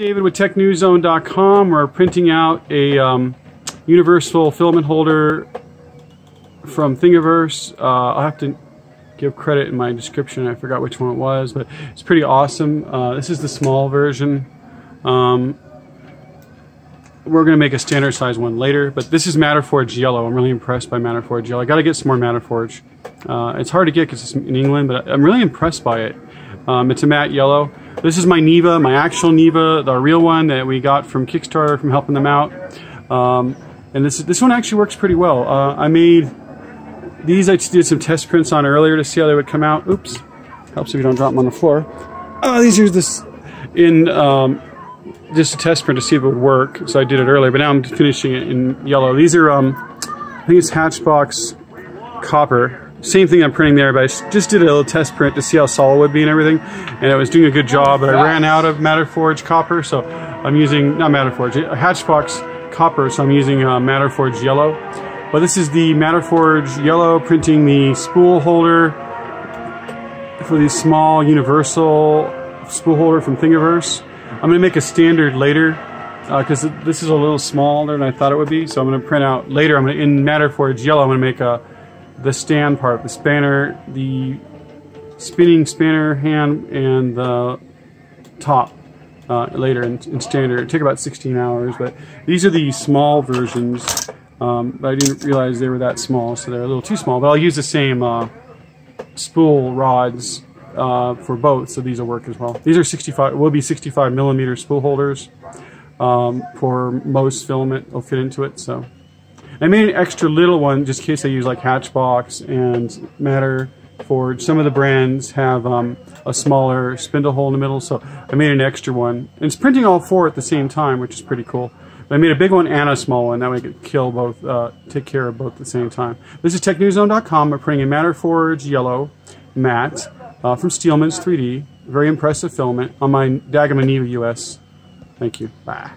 David with TechNewsZone.com. We're printing out a um, universal filament holder from Thingiverse. Uh, I'll have to give credit in my description. I forgot which one it was, but it's pretty awesome. Uh, this is the small version. Um, we're going to make a standard size one later, but this is Matterforge Yellow. I'm really impressed by Matterforge Yellow. I got to get some more Matterforge. Uh, it's hard to get because it's in England, but I'm really impressed by it. Um, it's a matte yellow. This is my Neva, my actual Neva, the real one that we got from Kickstarter from helping them out. Um, and this this one actually works pretty well. Uh, I made these. I did some test prints on earlier to see how they would come out. Oops, helps if you don't drop them on the floor. Oh, these are this in um, just a test print to see if it would work. So I did it earlier, but now I'm finishing it in yellow. These are um, I think it's Hatchbox copper same thing I'm printing there, but I just did a little test print to see how solid it would be and everything, and it was doing a good job, but I ran out of Matterforge copper, so I'm using, not Matterforge, Hatchbox copper, so I'm using uh, Matterforge yellow. But this is the Matterforge yellow printing the spool holder for the small universal spool holder from Thingiverse. I'm going to make a standard later because uh, this is a little smaller than I thought it would be, so I'm going to print out later. I'm going to, in Matterforge yellow, I'm going to make a the stand part, the spanner, the spinning spanner hand, and the top uh, later in, in, standard. It took about 16 hours, but these are the small versions. Um, but I didn't realize they were that small, so they're a little too small. But I'll use the same uh, spool rods uh, for both, so these will work as well. These are 65, will be 65 millimeter spool holders um, for most filament. will fit into it, so. I made an extra little one just in case I use like Hatchbox and Matter Forge. Some of the brands have um, a smaller spindle hole in the middle, so I made an extra one. And it's printing all four at the same time, which is pretty cool. But I made a big one and a small one. That way I could kill both, uh, take care of both at the same time. This is TechNewsZone.com. We're printing a Matter Forge yellow matte uh, from Steelman's 3D. Very impressive filament on my Dagoma Neva US. Thank you. Bye.